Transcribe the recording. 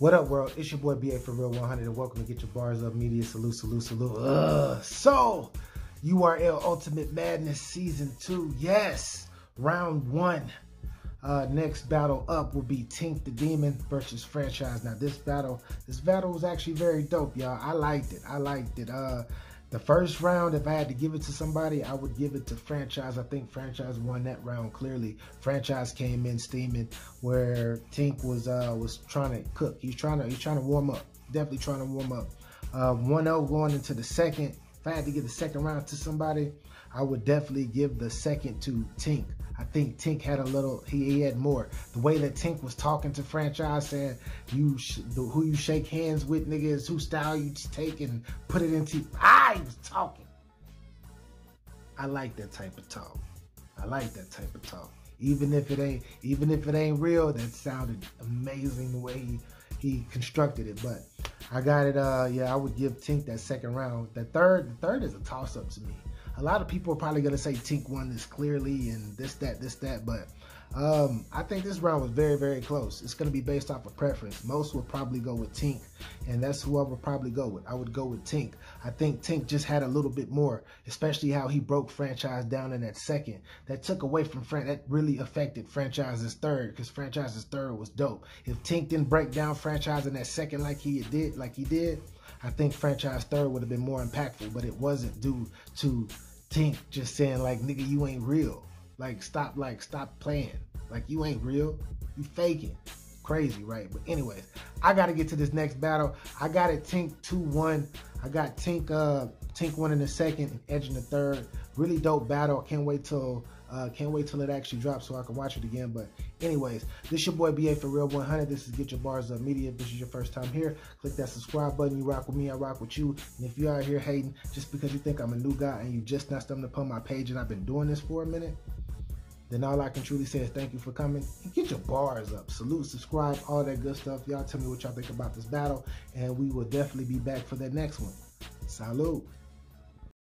What up, world? It's your boy BA for Real 100, and welcome to Get Your Bars Up Media. Salute, salute, salute. Ugh. So, URL Ultimate Madness Season 2. Yes, round one. Uh, next battle up will be Tink Da Demon versus Franchise. Now, this battle, this battle was actually very dope, y'all. I liked it. I liked it. Uh, the first round, if I had to give it to somebody, I would give it to Franchise. I think Franchise won that round clearly. Franchise came in steaming, where Tink was uh, was trying to cook. He's trying to he's trying to warm up. Definitely trying to warm up. Uh, 1-0 going into the second. If I had to give the second round to somebody, I would definitely give the second to Tink. I think Tink had a little, he, he had more. The way that Tink was talking to franchise, saying you the, who you shake hands with, niggas, who style you take and put it into. I was talking. I like that type of talk. I like that type of talk. Even if it ain't, even if it ain't real, that sounded amazing the way he he constructed it. But I got it. Uh, yeah, I would give Tink that second round. The third, the third is a toss up to me a lot of people are probably going to say Tink won this clearly and this, that, this, that. But um, I think this round was very, very close. It's going to be based off of preference. Most will probably go with Tink, and that's who I would probably go with. I would go with Tink. I think Tink just had a little bit more, especially how he broke franchise down in that second. That took away from Fran. That really affected franchise's third because franchise's third was dope. If Tink didn't break down franchise in that second like he did, like he did, I think franchise third would have been more impactful. But it wasn't due to Tink just saying like, nigga, you ain't real. Like, stop, like, stop playing. Like, you ain't real. You faking. Crazy, right? But anyways, I got to get to this next battle. I got it Tink 2-1. I got Tink, uh, Tink one in the second and Edge in the third. Really dope battle. Can't wait till uh, can't wait till it actually drops so I can watch it again. But anyways, this your boy BA for Real 100. This is Get Your Bars Up Media. If this is your first time here, click that subscribe button. You rock with me, I rock with you. And if you are here hating just because you think I'm a new guy and you just not stumbled upon my page and I've been doing this for a minute, then all I can truly say is thank you for coming and get your bars up. Salute, subscribe, all that good stuff. Y'all tell me what y'all think about this battle, and we will definitely be back for that next one. Salute.